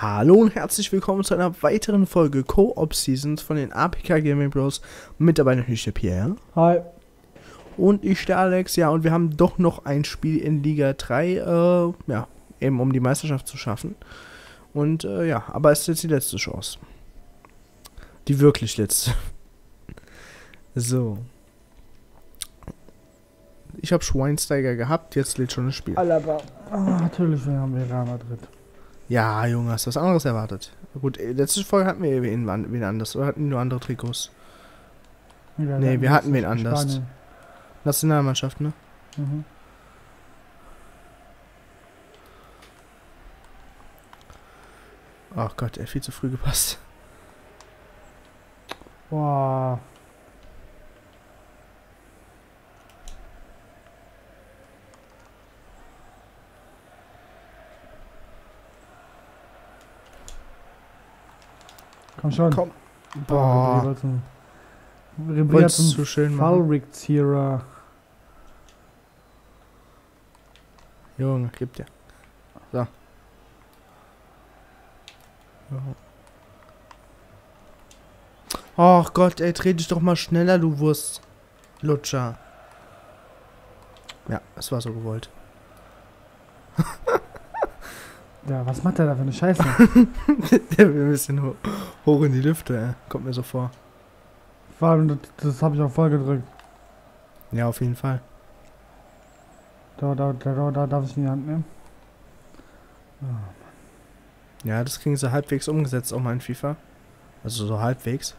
Hallo und herzlich willkommen zu einer weiteren Folge Co-op Seasons von den APK Gaming Bros. Mit dabei natürlich der Pierre. Hi. Und ich, der Alex. Ja, und wir haben doch noch ein Spiel in Liga 3, äh, ja, eben um die Meisterschaft zu schaffen. Und äh, ja, aber es ist jetzt die letzte Chance. Die wirklich letzte. so. Ich habe Schweinsteiger gehabt, jetzt lädt schon das Spiel. Alaba. Ah, natürlich, wir haben wir Real Madrid. Ja, Junge, hast du was anderes erwartet? Gut, äh, letzte Folge hatten wir wen, wen anders, oder hatten nur andere Trikots? Ja, Nee, wir hatten wen anders. Spanien. Nationalmannschaft, ne? Mhm. Ach Gott, ey, viel zu früh gepasst. Boah. Komm schon. Komm. Boah. Ribéry hat du schön machen. Fallricktierer. Junge, gib dir. So. Ach Gott, ey, dreh dich doch mal schneller, du Wurst. Lutscher. Ja, es war so gewollt. Ja, was macht der da für eine Scheiße? Der will ein bisschen ho hoch in die Lüfte, ey. Kommt mir so vor. Vor allem, das, das habe ich auch voll gedrückt. Ja, auf jeden Fall. Da, da, da, da, da darf ich in die Hand nehmen. Ja, das kriegen sie halbwegs umgesetzt, auch mal in FIFA. Also so halbwegs.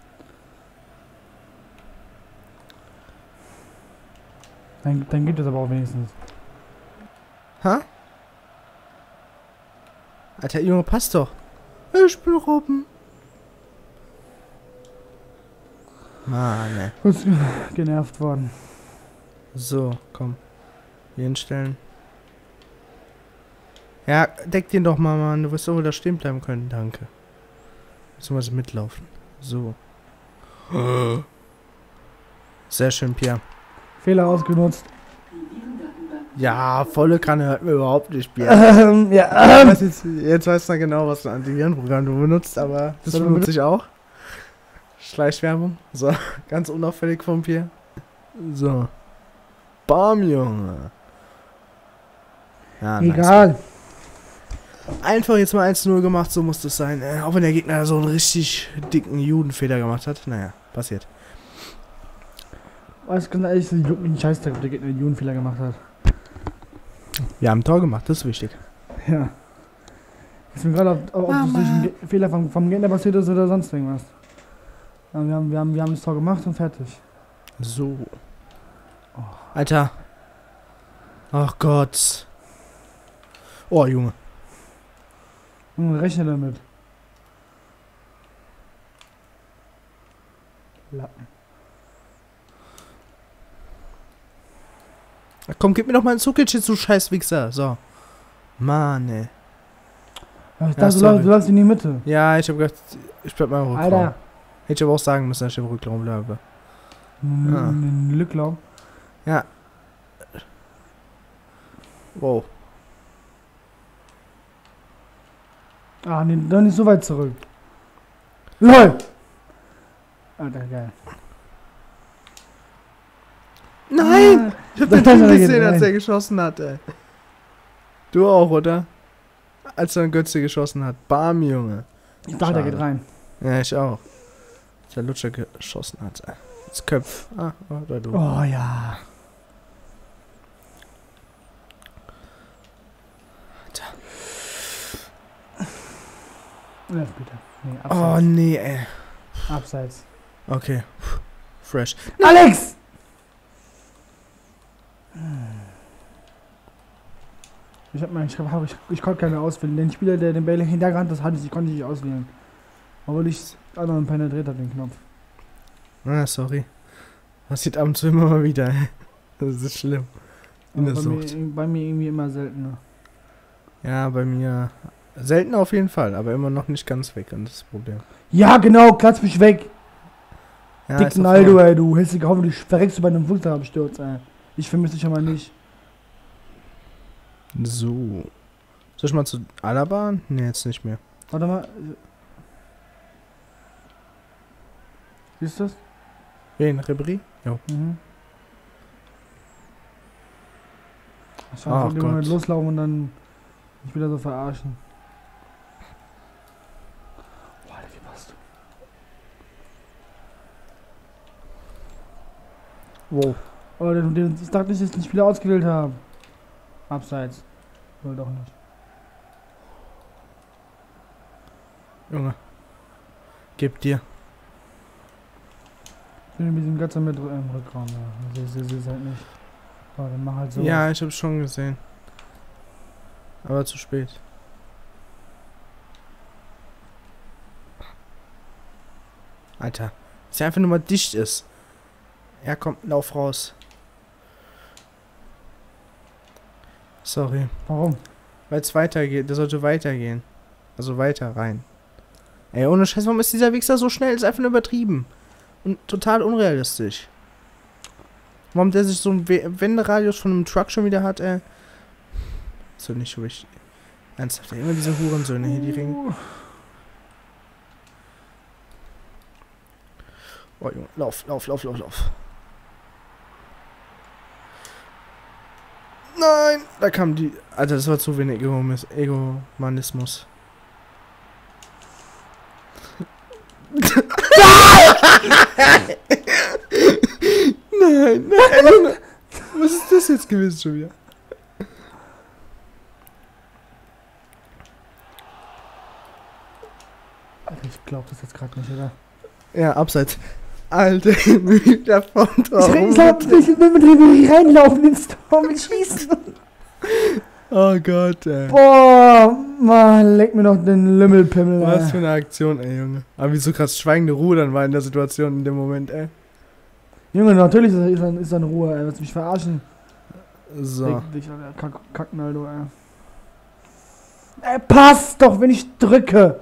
Dann, dann geht das aber auch wenigstens. Ha? Alter, Junge, passt doch. Ich bin Robben. Mann. Kurz genervt worden. So, komm. Hier hinstellen. Ja, deck den doch mal, Mann. Du wirst doch wohl da stehen bleiben können. Danke. Beziehungsweise mitlaufen. So. Sehr schön, Pierre. Fehler ausgenutzt. Ja, volle Kanne hört mir überhaupt nicht, Pierre. Ähm, ja, ähm. weiß jetzt, jetzt weißt du genau, was für ein Antivirenprogramm du benutzt, aber das benutze ich auch. Schleichwerbung. So, ganz unauffällig vom Pierre. So. Bam, Junge. Ja, nice. Egal. Einfach jetzt mal 1-0 gemacht, so muss das sein. Äh, auch wenn der Gegner so einen richtig dicken Judenfehler gemacht hat. Naja, passiert. Weiß ganz ehrlich, ich juckt mich einen Scheißdreck, ob der Gegner einen Jugendfehler gemacht hat. Wir haben ein Tor gemacht, das ist wichtig. Ja. Ich bin gerade, ob, ob das durch einen Fehler vom, vom Gegner passiert ist oder sonst irgendwas. Ja, wir, haben, wir, haben, wir haben das Tor gemacht und fertig. So. Alter. Ach Gott. Oh, Junge. Junge, rechne damit. Lappen. Na komm, gib mir doch mal einen Zuckelchen, du scheiß Wichser. So. Mann, ey. Ja, ich Ja, dachte, läufst, du läufst in die Mitte. Ja, ich hab gedacht, ich bleib mal im Rückraum. Alter. Hätte ich aber auch sagen müssen, dass ich im Rückraum bleibe. Ah. n- Lücklau. Ja. Wow. Ah, nee, doch nicht so weit zurück. LOL! Alter, geil. Nein! Ich hab den Typen er gesehen, als er geschossen hat, ey. Du auch, oder? Als er einen Götze geschossen hat. Bam, Junge. Ich dachte, der Schade. geht rein. Ja, ich auch. Als der Lutscher geschossen hat, ey. Das Köpf. Ah, oder du. Oh ja. Ja, bitte. Nee, Oh, nee, ey. abseits. Okay. Fresh. Alex! Ich hab mal, ich, hab, ich, ich konnte keine auswählen. Den Spieler, der den Bälle hintergerannt ist, hatte ich, konnte ich nicht auswählen. Obwohl ich anderen penetriert habe, den Knopf. Ah, sorry. Passiert ab und zu immer mal wieder, ey. Das ist schlimm. In der bei, Sucht. mir, bei mir irgendwie immer seltener. Ja, bei mir. Selten auf jeden Fall, aber immer noch nicht ganz weg. Und das ist das Problem. Ja, genau, klatsch mich weg! Ja, Dick Naldo, ey, du hässlich hoffentlich verreckst du bei einem Flugzeugabsturz, ey. Ich vermisse dich aber nicht. So. Soll ich mal zu Alaba? Ne, jetzt nicht mehr. Warte mal. Siehst du das? Wen? Ribéry? Jo. Mhm. Ich war in dem Moment loslaufen und dann mich wieder so verarschen. Boah, Alter, wie passt du? Wow. Oh, ich dachte nicht, dass ich den Spieler ausgewählt habe. Abseits. Wohl doch nicht. Junge. Gib dir. Ich bin mit diesem Götzer mit im Rückraum. Ja. Sie, sie, sie ist halt nicht. Oh, dann mach halt so. Ja, ich hab's schon gesehen. Aber zu spät. Alter. Dass er einfach nur mal dicht ist. Ja, komm, lauf raus. Sorry. Warum? Weil es weitergeht. Der sollte weitergehen. Also weiter rein. Ey, ohne Scheiß, warum ist dieser Wichser so schnell? Ist einfach nur übertrieben. Und total unrealistisch. Warum der sich so einen We- Wenderadius von einem Truck schon wieder hat, ey. So nicht richtig. Ernsthaft, ey, immer diese Hurensöhne hier, die ringen. Oh, Junge, lauf, lauf, lauf, lauf, lauf. Nein, da kam die. Alter, das war zu wenig Egomanismus. nein, nein, Junge. Was ist das jetzt gewesen schon wieder? Alter, ich glaub das jetzt gerade nicht, oder? Ja, abseits. Alter, der von Ich, ich, glaub, ich will mit Ribery reinlaufen ins Tor mit Schießen. Oh Gott, ey. Boah, Mann, leck mir noch den Lümmelpimmel. Was ey. für eine Aktion, ey, Junge. Aber wie so krass schweigende Ruhe dann war in der Situation in dem Moment, ey. Junge, natürlich ist er, ist Ruhe, ey. Willst du mich verarschen? So. Fick dich, Alter. Kack, Kacknaldo, ey. Ey, passt doch, wenn ich drücke.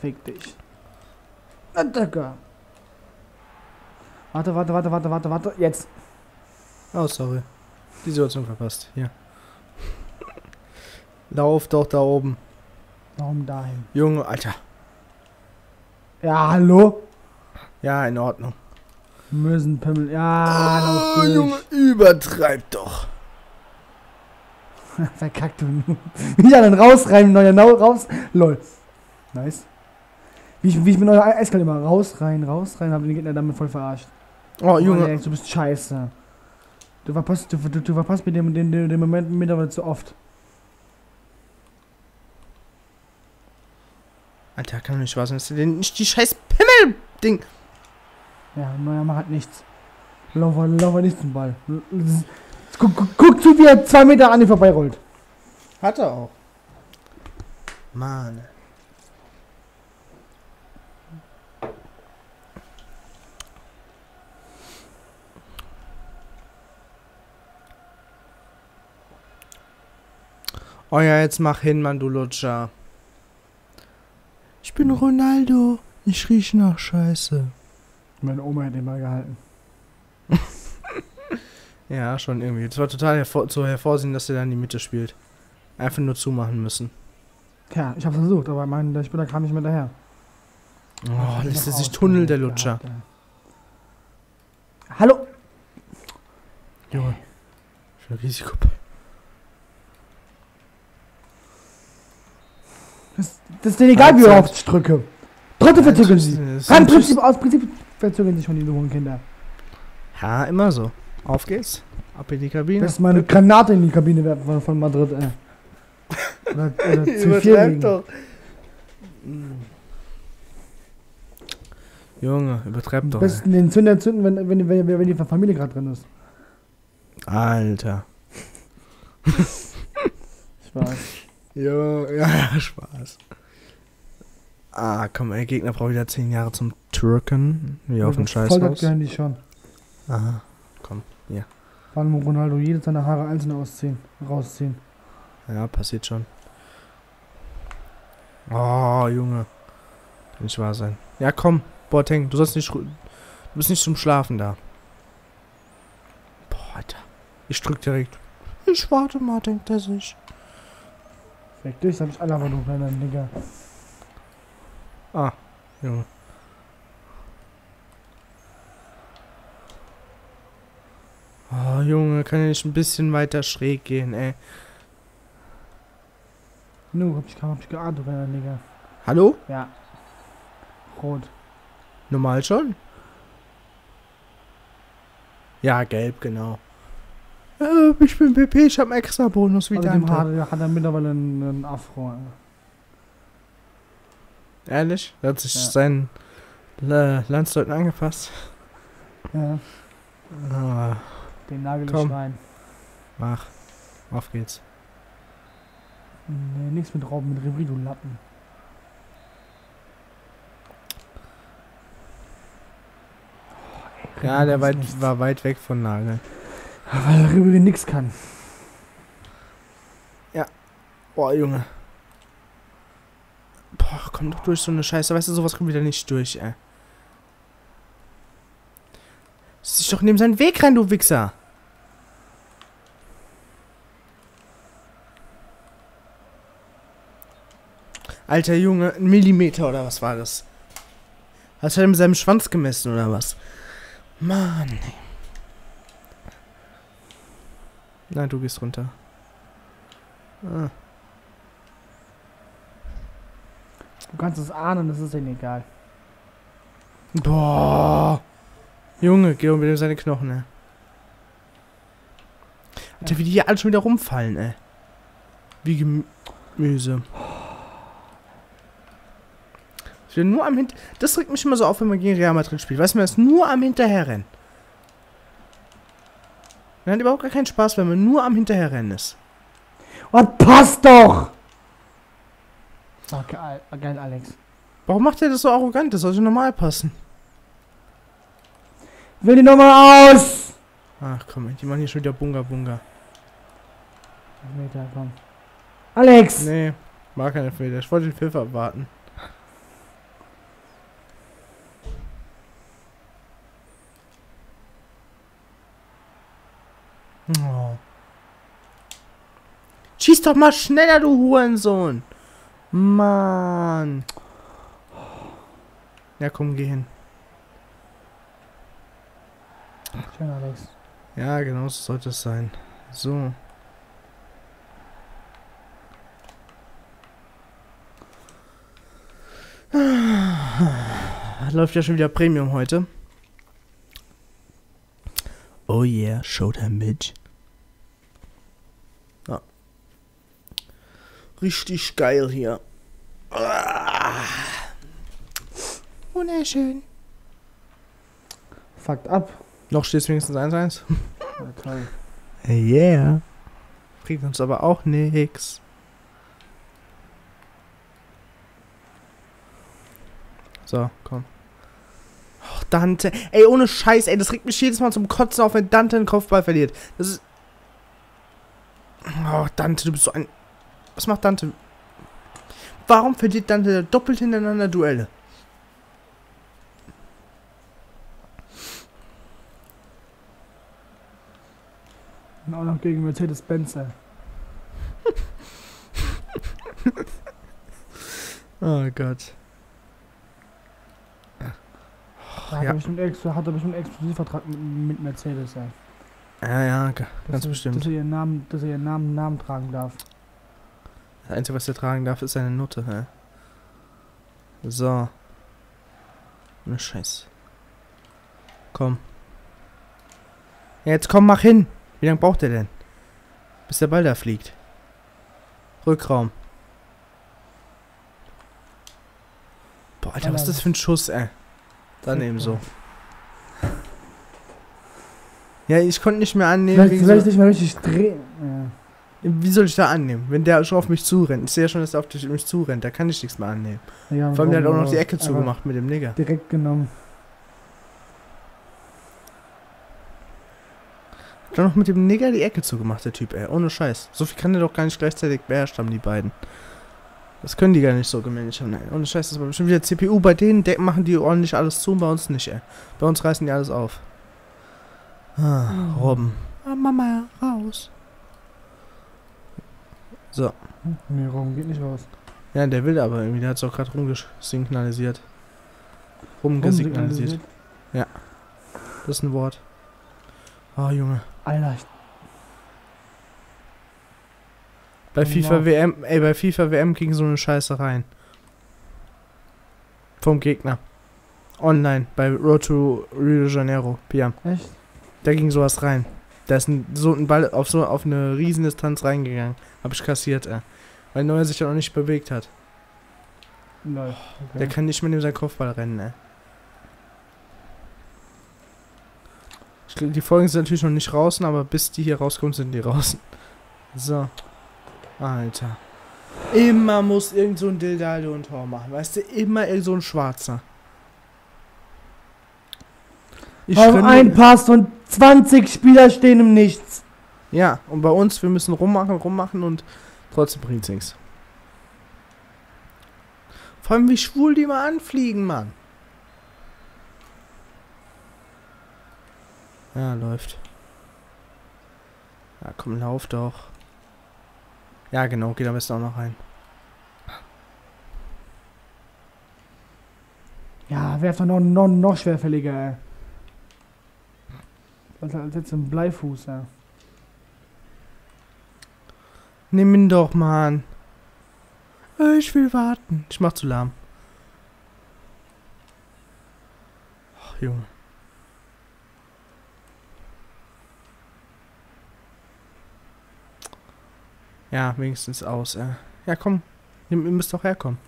Fick dich. Na, Digga. Warte, warte, warte, warte, warte, warte. Jetzt. Oh, sorry. Die Situation verpasst. Hier. Lauf doch da oben. Warum dahin? Junge, Alter. Ja, hallo? Ja, in Ordnung. Mösenpimmel. Ja, oh. Junge, übertreib doch. Verkackt du nur. Wie ich dann rausreimen, neuer Nau raus. Lol. Nice. Wie ich, wie ich mit neuer Eiskalt immer raus, rein, raus, rein, habe den Gegner damit voll verarscht. Oh, Junge. Alex, du bist scheiße. Du verpasst, du, du, du verpasst mir den, den, den, Moment mittlerweile zu oft. Alter, kann doch nicht wahr sein, dass du den nicht die scheiß Pimmel-Ding. Ja, neuer macht halt nichts. Lauf, lauf er nicht zum Ball. Guck, guck, guck zu, wie er zwei Meter an dir vorbeirollt. Hat er auch. Mann. Oh ja, jetzt mach hin, Mann, du Lutscher. Ich bin Ronaldo. Ich riech nach Scheiße. Meine Oma hat den Ball gehalten. Ja, schon irgendwie. Es war total hervor zu hervorsehen, dass er da in die Mitte spielt. Einfach nur zumachen müssen. Ja, ich hab's versucht, aber mein, Spieler kam nicht mehr daher. Oh, lässt er sich tunneln, der Lutscher. gehabt, ey. Hallo? Junge. Für ein Risiko. Das, das ist denen egal, wie ich oft drücke. Trotzdem verzögern sie. Rein Prinzip, aus Prinzip verzögern sich schon die hohen Kinder. Ja, immer so. Auf geht's. Ab in die Kabine. Das ist meine Granate in die Kabine werfen von, Madrid, ey. Oder, oder C4 Übertreib legen. doch. Junge, übertreib Am doch. besten den Zünder zünden, wenn, wenn, wenn, wenn die Familie gerade drin ist. Alter. Spaß. Jo, ja, ja, Spaß. Ah, komm, ey, Gegner braucht wieder 10 Jahre zum Türken. Wie auf dem Voll das gönnen die schon. Aha. Vor allem Ronaldo jedes seine Haare einzeln ausziehen, rausziehen. Ja, passiert schon. Oh, Junge. Kann nicht wahr sein. Ja, komm, Boateng, du sollst nicht. Du bist nicht zum Schlafen da. Boah, Alter. Ich drück direkt. Ich warte mal, denkt er sich. Weg dich, hab ich alle aber nur kleiner Digga. Ah, Junge. Oh, Junge, kann ja nicht ein bisschen weiter schräg gehen, ey. Nu, hab ich, hab ich geahnt, kleiner Digga. Hallo? Ja. Rot. Normal schon? Ja, gelb, genau. Äh, ich bin PP, ich hab einen extra Bonus wie Also dem Dante. hat, hat er mittlerweile einen, einen Afro. Ehrlich? Er hat sich Ja. seinen äh, Landsleuten angepasst. Ja, Ah, den nagel ich Komm. rein. mach. Auf geht's. Nee, nichts mit Rauben, mit Ribri, du Lappen. Ja, der weit, war weit weg von Nagel. Weil Ribri nix kann. Boah, Junge. Boah, komm doch durch so eine Scheiße. Weißt du, sowas kommt wieder nicht durch, ey. Dich doch neben seinen Weg rein, du Wichser. Alter Junge, ein Millimeter oder was war das? Hast du halt mit seinem Schwanz gemessen oder was? Mann. ey. Na, du gehst runter. Ah. Du kannst es ahnen, das ist ihnen egal. Boah. Junge, geh unbedingt seine Knochen, ey. Alter, wie die hier alle schon wieder rumfallen, ey. Wie Gemüse. Ich bin nur am Hint Das regt mich immer so auf, wenn man gegen Real Madrid spielt. Weißt du, man ist nur am Hinterherrennen. Man hat überhaupt gar keinen Spaß, wenn man nur am Hinterherrennen ist. Oh, passt doch! Oh, geil, oh, geil, Alex. Warum macht er das so arrogant? Das sollte normal passen. Will die nochmal aus! Ach komm, die machen hier schon wieder Bunga Bunga. Meter, komm. Alex! Nee, mag keine Fehler. Ich wollte den Pfiff abwarten. Oh. Schieß doch mal schneller, du Hurensohn. Mann. Ja, komm, geh hin. Schön, Alex. Ja, genau so sollte es sein. So. Läuft ja schon wieder Premium heute. Oh yeah, Showtime, Bitch. Ja. Richtig geil hier. Ah. Wunderschön. Fuckt ab. Noch steht es wenigstens 1-1. Ja, toll. Yeah. Bringt uns aber auch nix. So, komm. Dante. Ey, ohne Scheiß, ey, das regt mich jedes Mal zum Kotzen auf, wenn Dante einen Kopfball verliert. Das ist. Oh, Dante, du bist so ein. Was macht Dante? Warum verliert Dante doppelt hintereinander Duelle? Und auch noch gegen Mercedes-Benz. ey. Oh Gott. Da hat, Ja. er bestimmt hat er bestimmt einen Exklusivvertrag mit, mit Mercedes. Ey. Ja, ja, ga- ganz dass, bestimmt. Dass er ihren Namen, dass er ihren Namen, Namen tragen darf. Das Einzige, was er tragen darf, ist seine Nutte, hä? So. Ne Scheiß. Komm. Ja, jetzt komm, mach hin. Wie lange braucht er denn? Bis der Ball da fliegt. Rückraum. Boah, Alter, was ist das für ein Schuss, ey? Daneben so. Ja, ich konnte nicht mehr annehmen. Vielleicht, vielleicht so- nicht mehr richtig drehen. Ja. wie soll ich da annehmen? Wenn der schon auf mich zurennt. Ich sehe ja schon, dass er auf dich- mich zurennt. Da kann ich nichts mehr annehmen. Ja, Vor allem, der hat auch noch die Ecke zugemacht mit dem Nigger. Direkt genommen. Auch noch mit dem Nigger die Ecke zugemacht, der Typ, ey. Ohne Scheiß. So viel kann der doch gar nicht gleichzeitig beherrscht haben, die beiden. Das können die gar nicht so gemanagt haben. Nein, ohne Scheiß, das war bestimmt wieder CPU. Bei denen de- machen die ordentlich alles zu und bei uns nicht, ey. Bei uns reißen die alles auf. Ah, Mhm. Robben. Ah, Mama, raus. So. Nee, warum geht nicht raus? Ja, der will aber irgendwie. Der hat es auch gerade rumgesignalisiert. Rumgesignalisiert. Das ist ein Wort. Oh, Junge. Alter, ich, Bei Oh, FIFA. WM, ey, bei FIFA WM ging so eine Scheiße rein. Vom Gegner. Online, bei Road to Rio de Janeiro, Piam. echt? Da ging sowas rein. Da ist ein, so ein Ball auf so auf eine Riesendistanz reingegangen. Hab ich kassiert, ey. Weil Neuer sich ja noch nicht bewegt hat. Der Okay. kann nicht mehr neben seinen Kopfball rennen, ey. Die Folgen sind natürlich noch nicht draußen, aber bis die hier rauskommen, sind die draußen. So. Alter. Immer muss irgend so ein Dildaldo ein Tor machen, weißt du? Immer irgend so ein Schwarzer. Ich Auf ein Pass und 20 Spieler stehen im Nichts. Ja, und bei uns, wir müssen rummachen, rummachen und trotzdem bringt's nichts. Vor allem, wie schwul die mal anfliegen, Mann. Ja, läuft. Ja, komm, lauf doch. Ja, genau, geht am besten auch noch rein. Ja, werf doch noch, noch, noch schwerfälliger, ey. Alter, als jetzt ein Bleifuß, ja. Nimm ihn doch, Mann. Ich will warten. Ich mach zu lahm. Ach, Junge. Ja, wenigstens aus, äh. Ja, komm. Ihr müsst doch herkommen.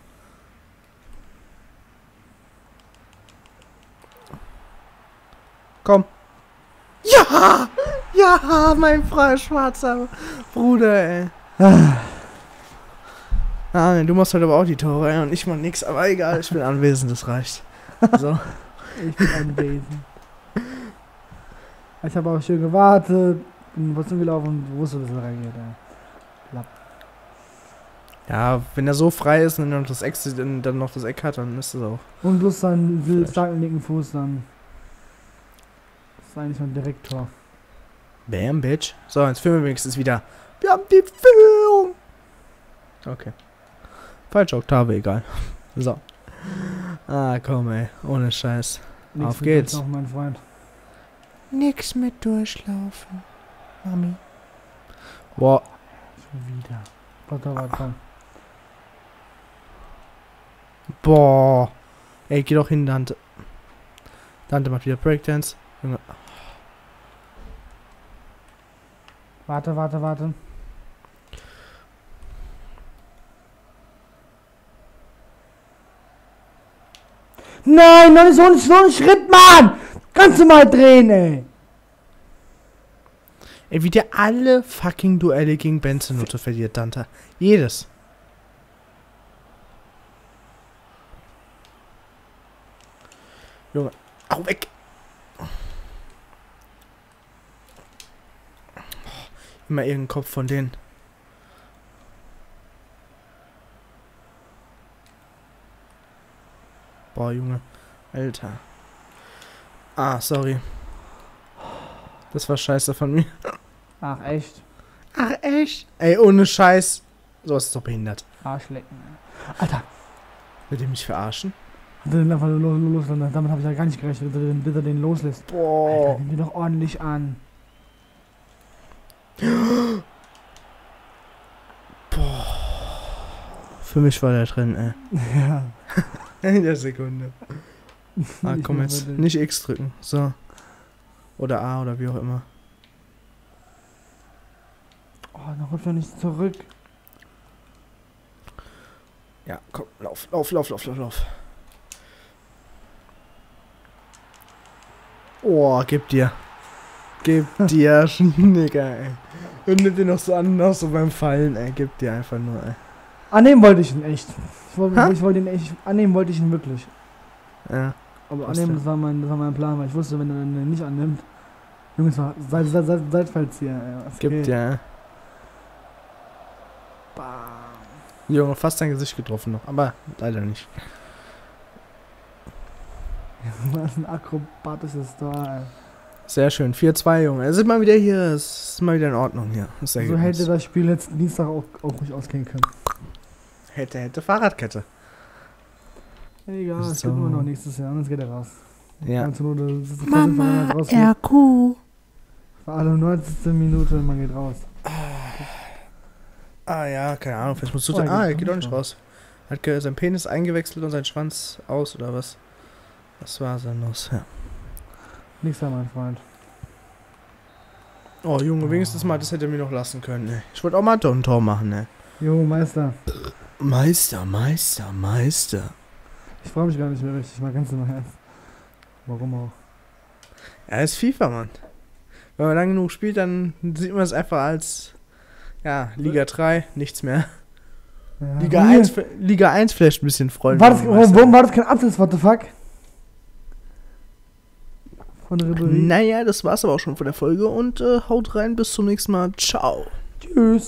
Komm. Ja! Ja, mein freier schwarzer Bruder, ey. Ah, du machst heute aber auch die Tore, ey, und ich mach nix, aber egal, ich bin anwesend, das reicht. So. Ich bin anwesend. Ich habe auch schön gewartet, bin was gelaufen und wusste, dass er reingeht, ey. Ja, wenn er so frei ist und dann noch das Eck, dann noch das Eck hat, dann ist es auch. Und bloß dann will starken linken Fuß, dann ist eigentlich schon direkt Tor. Bam, Bitch. So, jetzt filmen wir wenigstens wieder. Wir haben die Führung. Okay. Falsche Oktave, egal. So. Ah, komm, ey. Ohne Scheiß. Nichts Auf geht's. Noch, mein Freund. Nix mit durchlaufen. Mami. Boah. Schon wieder. Warte, warte, komm. Boah. Ey, geh doch hin, Dante. Dante macht wieder Breakdance. Junge. Warte, warte, warte. Nein, noch nicht so ein, so ein Schritt, Mann! Kannst du mal drehen, ey! Ey, wie der alle fucking Duelle gegen Benzenutte verliert, Dante. Jedes. Junge. Au, weg. Immer irgendein Kopf von denen. Boah, Junge. Alter. Ah, sorry. Das war scheiße von mir. Ach, echt? Ach, echt? Ey, ohne Scheiß. So ist es doch behindert. Arschlecken. Alter, Will ihr mich verarschen? Er den einfach los, los, los, damit habe ich ja gar nicht gerechnet, dass er den, dass er den loslässt. Alter, Boah. nimm den doch ordentlich an. Für mich war der drin, ey. Ja. In der Sekunde. Ah, komm jetzt. Nicht X drücken. So. Oder A oder wie auch immer. Oh, dann ruft er nicht zurück. Ja, komm, lauf, lauf, lauf, lauf, lauf, lauf. Oh, gib dir. Gib dir, Schnicker, ey. Und nimm den noch so an, noch so beim Fallen, ey. Gib dir einfach nur, ey. Annehmen wollte ich ihn echt. Ich wollte, ich wollte ihn echt. Annehmen wollte ich ihn wirklich. Ja. Aber annehmen, das war, mein, das war mein Plan, weil ich wusste, wenn er den nicht annimmt. Junge, es war seit, seit, seit, Seitfallzieher. ey, was Gib geht? dir, ey. Bam. Junge, fast dein Gesicht getroffen noch. Aber leider nicht. Was ein akrobatisches Tor, ey. Sehr schön. 4-2, Junge. Es ist mal wieder hier. Es ist mal wieder in Ordnung hier. Das So hätte das Spiel letzten Dienstag auch, auch ruhig ausgehen können. hätte, hätte Fahrradkette. Egal, es So. gibt immer noch nächstes Jahr jetzt geht er raus. Ja. Also nur, das ist das Mama, raus. RQ. Für alle 90. Minute, man geht raus. Ah ja, keine Ahnung. Vielleicht musst du. Oh, ah, er geht auch nicht nicht raus. Hat sein Penis eingewechselt und sein Schwanz aus oder was? Was war denn los? Ja. Nichts da, mein Freund. Oh, Junge, wenigstens mal, das hätte er mir noch lassen können, ne? Ich wollte auch mal doch ein Tor machen, ne? Jo, Meister. Meister, Meister, Meister. Ich freue mich gar nicht mehr richtig, mal ganz im Ernst. Warum auch? Er ist FIFA, Mann. Wenn man lang genug spielt, dann sieht man es einfach als, ja, Liga 3, nichts mehr. Ja, Liga hier. 1, Liga 1 vielleicht ein bisschen freuen. War das, warum war das kein Absatz, what the fuck? Von wird. Ribéry. Naja, das war's aber auch schon von der Folge und äh, haut rein, bis zum nächsten Mal. Ciao. Tschüss.